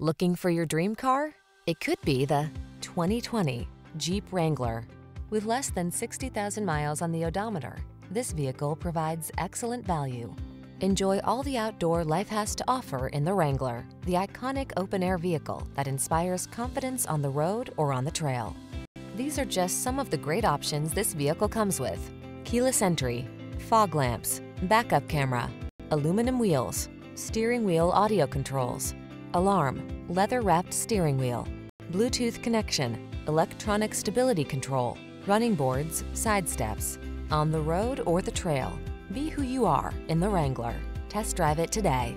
Looking for your dream car? It could be the 2020 Jeep Wrangler. With less than 60,000 miles on the odometer, this vehicle provides excellent value. Enjoy all the outdoor life has to offer in the Wrangler, the iconic open-air vehicle that inspires confidence on the road or on the trail. These are just some of the great options this vehicle comes with. Keyless entry, fog lamps, backup camera, aluminum wheels, steering wheel audio controls, alarm, leather-wrapped steering wheel, Bluetooth connection, electronic stability control, running boards, side steps. On the road or the trail, be who you are in the Wrangler. Test drive it today.